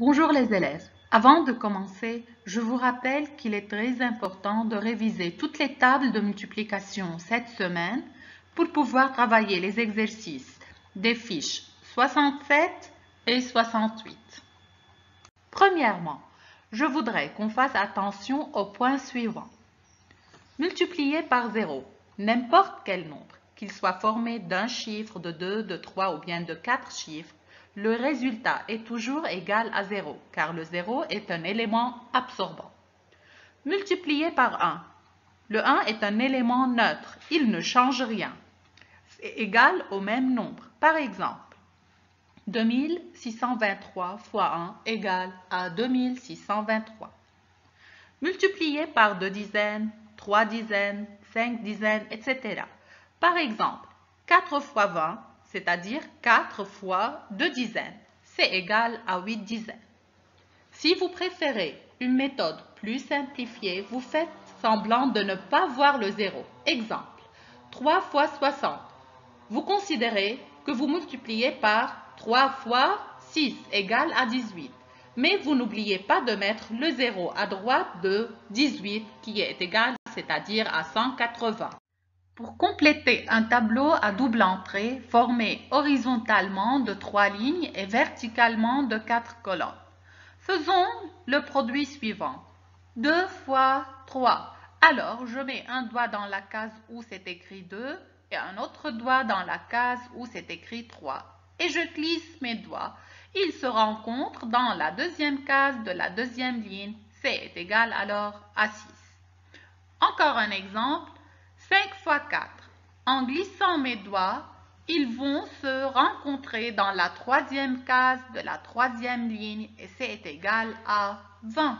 Bonjour les élèves. Avant de commencer, je vous rappelle qu'il est très important de réviser toutes les tables de multiplication cette semaine pour pouvoir travailler les exercices des fiches 67 et 68. Premièrement, je voudrais qu'on fasse attention au point suivant. Multiplier par 0 n'importe quel nombre, qu'il soit formé d'un chiffre, de 2, de 3 ou bien de 4 chiffres, le résultat est toujours égal à 0, car le 0 est un élément absorbant. Multiplier par 1. Le 1 est un élément neutre, il ne change rien. C'est égal au même nombre. Par exemple, 2623 fois 1 égale à 2623. Multiplier par deux dizaines, trois dizaines, cinq dizaines, etc. Par exemple, 4 fois 20 c'est-à-dire 4 fois 2 dizaines. C'est égal à 8 dizaines. Si vous préférez une méthode plus simplifiée, vous faites semblant de ne pas voir le zéro. Exemple, 3 fois 60. Vous considérez que vous multipliez par 3 fois 6 égale à 18. Mais vous n'oubliez pas de mettre le zéro à droite de 18 qui est égal, c'est-à-dire à 180. Pour compléter un tableau à double entrée formé horizontalement de trois lignes et verticalement de quatre colonnes, faisons le produit suivant. 2 fois 3. Alors, je mets un doigt dans la case où c'est écrit 2 et un autre doigt dans la case où c'est écrit 3. Et je glisse mes doigts. Ils se rencontrent dans la deuxième case de la deuxième ligne. C'est égal alors à 6. Encore un exemple. 5 fois 4. En glissant mes doigts, ils vont se rencontrer dans la troisième case de la troisième ligne et c'est égal à 20.